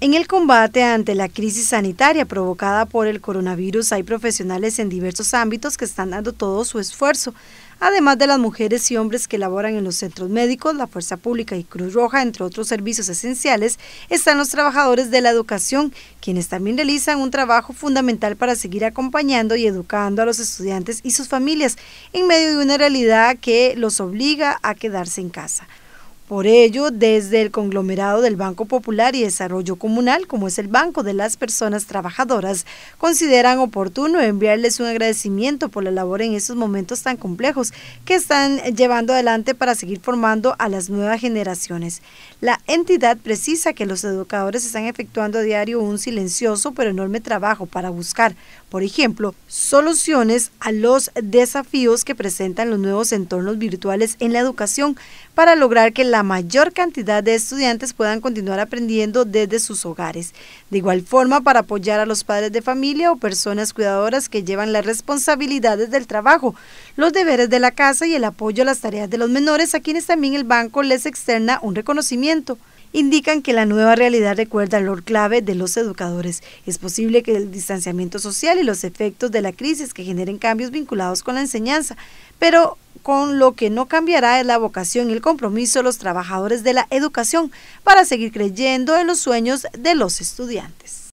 En el combate ante la crisis sanitaria provocada por el coronavirus hay profesionales en diversos ámbitos que están dando todo su esfuerzo. Además de las mujeres y hombres que laboran en los centros médicos, la Fuerza Pública y Cruz Roja, entre otros servicios esenciales, están los trabajadores de la educación, quienes también realizan un trabajo fundamental para seguir acompañando y educando a los estudiantes y sus familias en medio de una realidad que los obliga a quedarse en casa. Por ello, desde el conglomerado del Banco Popular y Desarrollo Comunal, como es el Banco de las Personas Trabajadoras, consideran oportuno enviarles un agradecimiento por la labor en estos momentos tan complejos que están llevando adelante para seguir formando a las nuevas generaciones. Entidad precisa que los educadores están efectuando a diario un silencioso pero enorme trabajo para buscar, por ejemplo, soluciones a los desafíos que presentan los nuevos entornos virtuales en la educación para lograr que la mayor cantidad de estudiantes puedan continuar aprendiendo desde sus hogares. De igual forma, para apoyar a los padres de familia o personas cuidadoras que llevan las responsabilidades del trabajo, los deberes de la casa y el apoyo a las tareas de los menores, a quienes también el banco les externa un reconocimiento indican que la nueva realidad recuerda el rol clave de los educadores. Es posible que el distanciamiento social y los efectos de la crisis que generen cambios vinculados con la enseñanza, pero con lo que no cambiará es la vocación y el compromiso de los trabajadores de la educación para seguir creyendo en los sueños de los estudiantes.